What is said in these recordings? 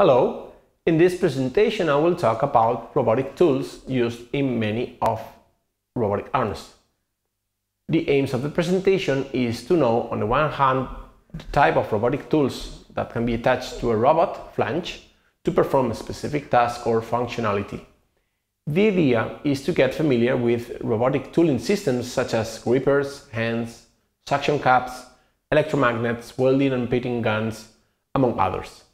Hello, in this presentation I will talk about robotic tools used in many of robotic arms. The aims of the presentation is to know on the one hand the type of robotic tools that can be attached to a robot flange to perform a specific task or functionality. The idea is to get familiar with robotic tooling systems such as grippers, hands, suction cups, electromagnets, welding and painting guns, among others.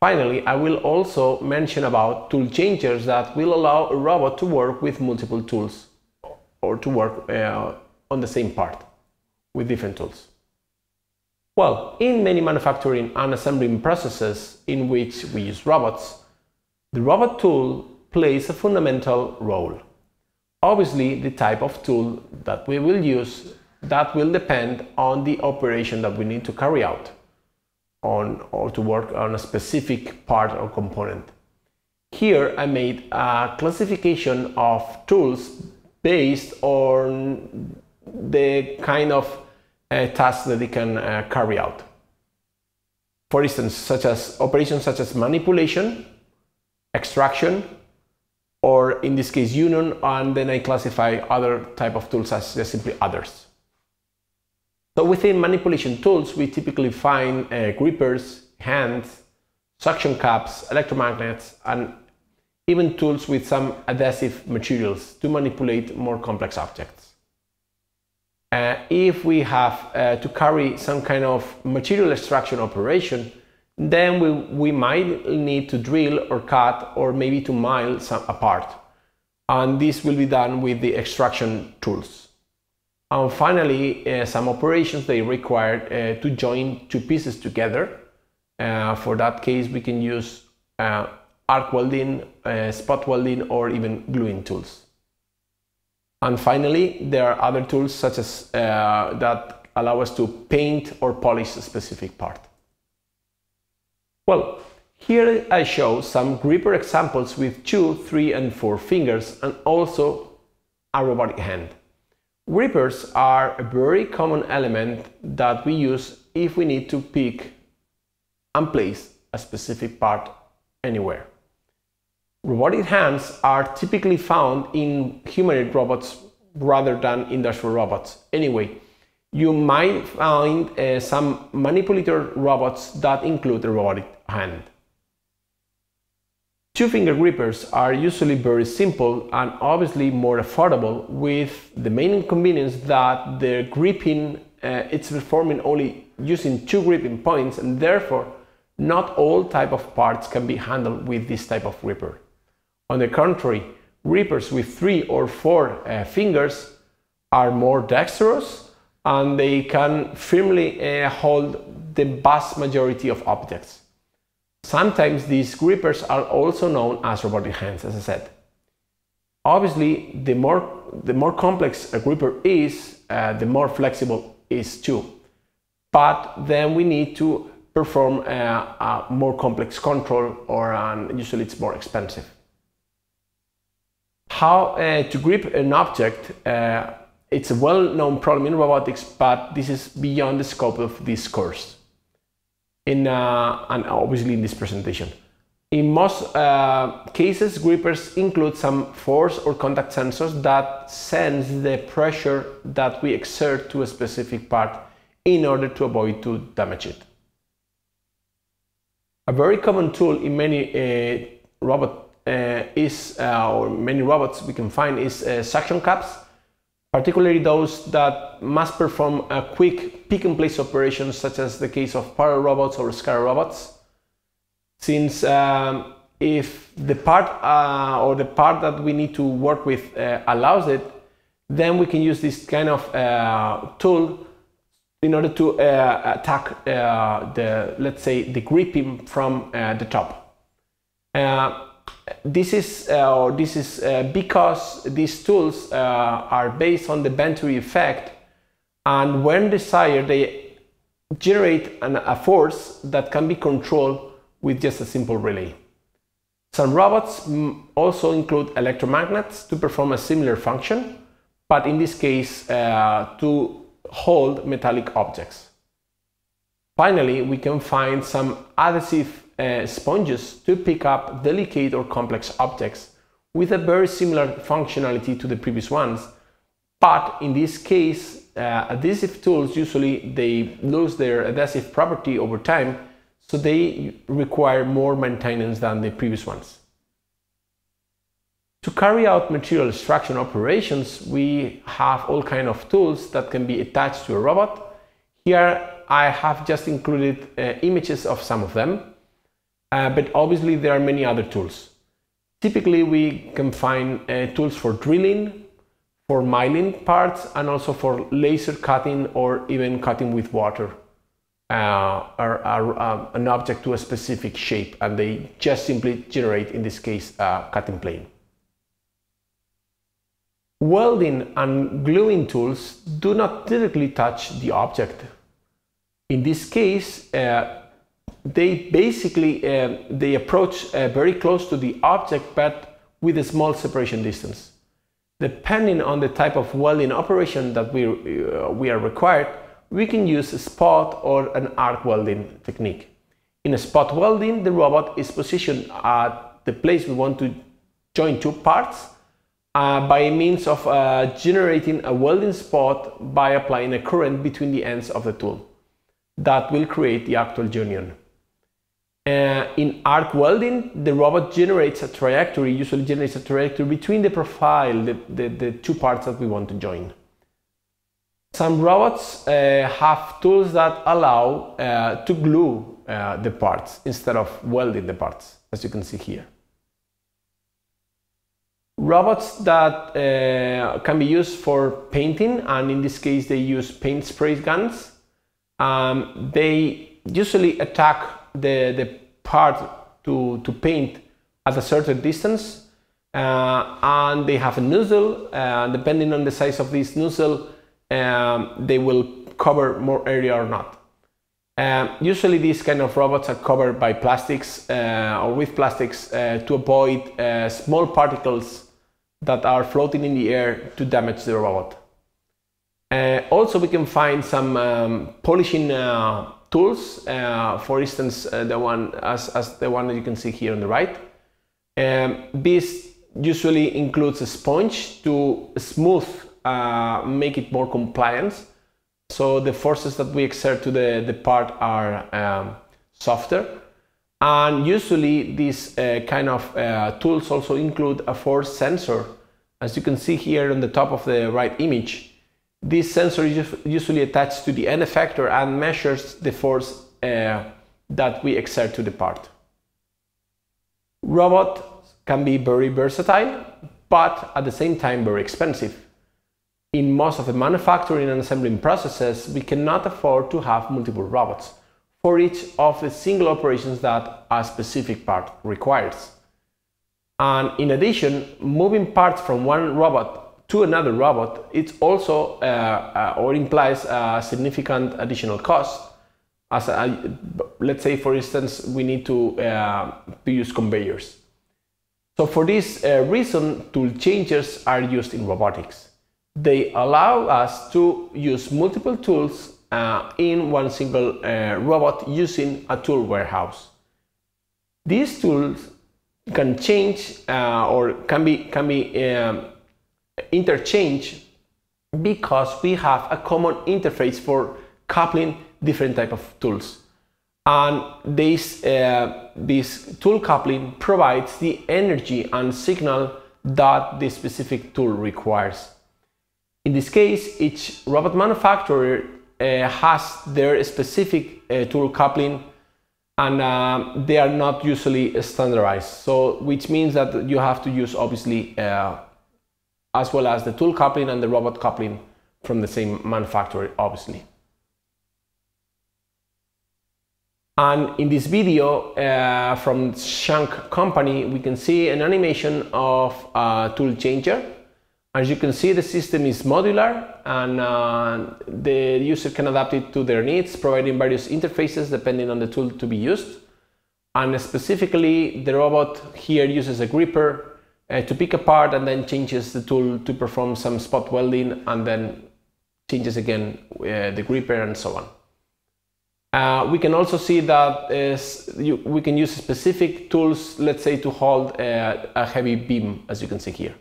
Finally, I will also mention about tool changers that will allow a robot to work with multiple tools or to work uh, on the same part with different tools. Well, in many manufacturing and assembling processes in which we use robots, the robot tool plays a fundamental role. Obviously, the type of tool that we will use that will depend on the operation that we need to carry out on or to work on a specific part or component. Here I made a classification of tools based on the kind of uh, tasks that they can uh, carry out. For instance, such as operations such as manipulation, extraction, or in this case union, and then I classify other type of tools as simply others. So within manipulation tools, we typically find uh, grippers, hands, suction cups, electromagnets, and even tools with some adhesive materials to manipulate more complex objects. Uh, if we have uh, to carry some kind of material extraction operation, then we, we might need to drill or cut or maybe to mile some apart. And this will be done with the extraction tools. And finally, uh, some operations they require uh, to join two pieces together. Uh, for that case, we can use arc welding, spot welding, or even gluing tools. And finally, there are other tools such as uh, that allow us to paint or polish a specific part. Well, here I show some gripper examples with two, three, and four fingers, and also a robotic hand. Grippers are a very common element that we use if we need to pick and place a specific part anywhere. Robotic hands are typically found in humanoid robots rather than industrial robots. Anyway, you might find uh, some manipulator robots that include a robotic hand. Two-finger grippers are usually very simple and obviously more affordable with the main inconvenience that the gripping uh, it's performing only using two gripping points and therefore not all type of parts can be handled with this type of gripper. On the contrary, grippers with three or four uh, fingers are more dexterous and they can firmly uh, hold the vast majority of objects. Sometimes these grippers are also known as robotic hands, as I said. Obviously, the more, the more complex a gripper is, uh, the more flexible is too. But then we need to perform a, a more complex control or an, usually it's more expensive. How uh, to grip an object, uh, it's a well-known problem in robotics, but this is beyond the scope of this course in, uh, and obviously in this presentation. In most uh, cases, grippers include some force or contact sensors that sense the pressure that we exert to a specific part in order to avoid to damage it. A very common tool in many uh, robot uh, is, uh, or many robots we can find is uh, suction cups particularly those that must perform a quick pick and place operation such as the case of parallel robots or SCARA robots. Since um, if the part uh, or the part that we need to work with uh, allows it, then we can use this kind of uh, tool in order to uh, attack uh, the, let's say, the gripping from uh, the top this is uh, this is uh, because these tools uh, are based on the Venturi effect, and when desired, they generate an, a force that can be controlled with just a simple relay. Some robots also include electromagnets to perform a similar function, but in this case uh, to hold metallic objects. Finally, we can find some adhesive uh, sponges to pick up delicate or complex objects with a very similar functionality to the previous ones. But in this case, uh, adhesive tools usually they lose their adhesive property over time, so they require more maintenance than the previous ones. To carry out material extraction operations, we have all kind of tools that can be attached to a robot. Here I have just included uh, images of some of them, uh, but obviously there are many other tools. Typically we can find uh, tools for drilling, for milling parts, and also for laser cutting or even cutting with water. Uh, or, or uh, an object to a specific shape and they just simply generate in this case a cutting plane. Welding and gluing tools do not directly touch the object in this case, uh, they basically uh, they approach uh, very close to the object, but with a small separation distance. Depending on the type of welding operation that we, uh, we are required, we can use a spot or an arc welding technique. In a spot welding, the robot is positioned at the place we want to join two parts uh, by means of uh, generating a welding spot by applying a current between the ends of the tool that will create the actual union. Uh, in arc welding, the robot generates a trajectory, usually generates a trajectory between the profile, the, the, the two parts that we want to join. Some robots uh, have tools that allow uh, to glue uh, the parts instead of welding the parts, as you can see here. Robots that uh, can be used for painting, and in this case they use paint spray guns um, they usually attack the, the part to, to paint at a certain distance uh, and they have a nozzle uh, depending on the size of this nozzle um, they will cover more area or not. Um, usually these kind of robots are covered by plastics uh, or with plastics uh, to avoid uh, small particles that are floating in the air to damage the robot. Uh, also, we can find some um, polishing uh, tools. Uh, for instance, uh, the one as, as the one that you can see here on the right. Um, this usually includes a sponge to smooth, uh, make it more compliant. So the forces that we exert to the, the part are um, softer. And usually these uh, kind of tools also include a force sensor. As you can see here on the top of the right image, this sensor is usually attached to the end effector and measures the force uh, that we exert to the part. Robots can be very versatile, but at the same time very expensive. In most of the manufacturing and assembling processes, we cannot afford to have multiple robots for each of the single operations that a specific part requires. And in addition, moving parts from one robot to another robot, it also uh, uh, or implies a significant additional cost. As a, let's say, for instance, we need to, uh, to use conveyors. So for this uh, reason, tool changers are used in robotics. They allow us to use multiple tools uh, in one single uh, robot using a tool warehouse. These tools can change or can be, can be um, interchange because we have a common interface for coupling different type of tools. And this uh, this tool coupling provides the energy and signal that the specific tool requires. In this case each robot manufacturer uh, has their specific uh, tool coupling and uh, they are not usually standardized. So which means that you have to use obviously uh, as well as the tool coupling and the robot coupling from the same manufacturer, obviously. And in this video uh, from Schunk Company, we can see an animation of a tool changer. As you can see, the system is modular and uh, the user can adapt it to their needs, providing various interfaces depending on the tool to be used. And specifically, the robot here uses a gripper uh, to pick apart and then changes the tool to perform some spot welding and then changes again uh, the gripper and so on. Uh, we can also see that is, you, we can use specific tools, let's say to hold a, a heavy beam, as you can see here.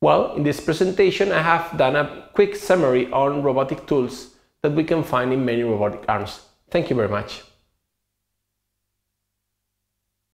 Well, in this presentation I have done a quick summary on robotic tools that we can find in many robotic arms. Thank you very much.